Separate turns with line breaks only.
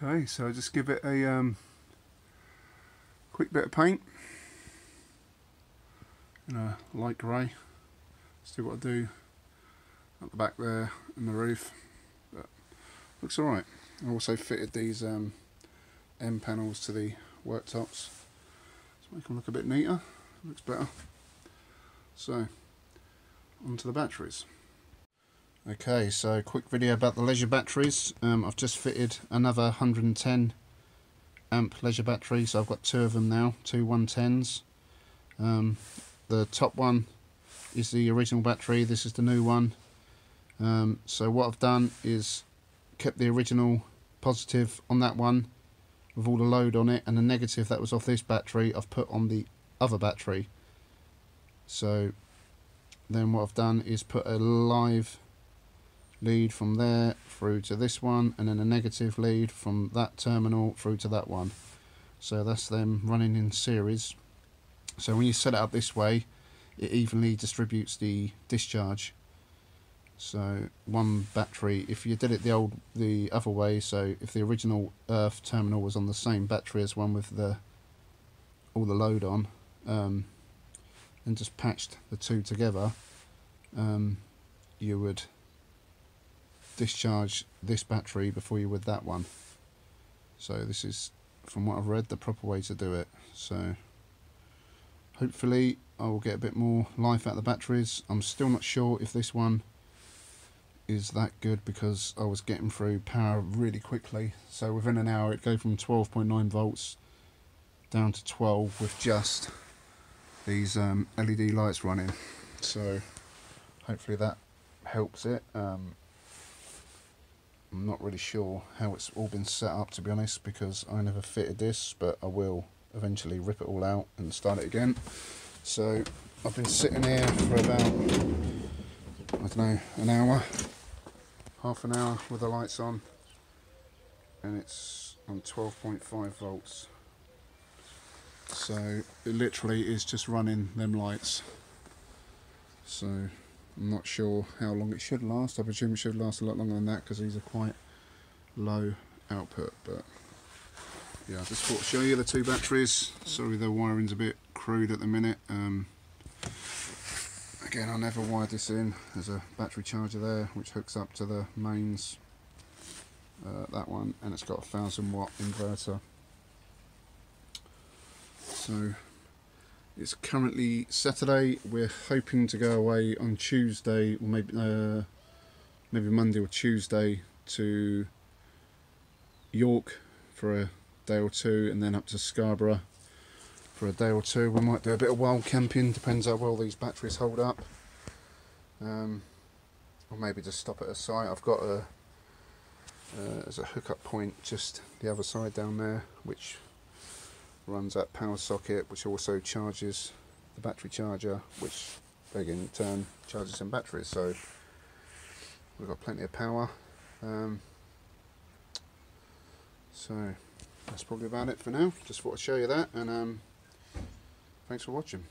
Okay, so just give it a um, quick bit of paint in a light grey. Still got to do at the back there and the roof, but looks alright. I also fitted these um, M panels to the worktops to make them look a bit neater, looks better. So, onto the batteries. Okay, so quick video about the leisure batteries. Um, I've just fitted another 110 amp leisure battery, so I've got two of them now, two 110s. Um, the top one is the original battery, this is the new one. Um, so what I've done is kept the original positive on that one with all the load on it, and the negative that was off this battery I've put on the other battery. So then what I've done is put a live lead from there through to this one and then a negative lead from that terminal through to that one. So that's them running in series. So when you set it up this way it evenly distributes the discharge. So one battery if you did it the old the other way so if the original earth terminal was on the same battery as one with the all the load on um, and just patched the two together um, you would discharge this battery before you would that one. So this is, from what I've read, the proper way to do it. So hopefully I will get a bit more life out of the batteries. I'm still not sure if this one is that good because I was getting through power really quickly. So within an hour it go from 12.9 volts down to 12 with just these um, LED lights running. So hopefully that helps it. Um, I'm not really sure how it's all been set up to be honest because I never fitted this but I will eventually rip it all out and start it again. So I've been sitting here for about I don't know an hour half an hour with the lights on and it's on 12.5 volts. So it literally is just running them lights. So I'm not sure how long it should last. I presume it should last a lot longer than that because these are quite low output. But yeah, I just thought to show you the two batteries. Sorry the wiring's a bit crude at the minute. Um, again, I never wired this in. There's a battery charger there which hooks up to the mains. Uh, that one, and it's got a thousand watt inverter. So it's currently Saturday. We're hoping to go away on Tuesday, or maybe uh, maybe Monday or Tuesday to York for a day or two, and then up to Scarborough for a day or two. We might do a bit of wild camping. Depends how well these batteries hold up. Um, or maybe just stop at a site. I've got a uh, there's a hookup point just the other side down there, which runs that power socket which also charges the battery charger which again in turn charges some batteries. So we've got plenty of power. Um, so that's probably about it for now. Just thought I'd show you that and um, thanks for watching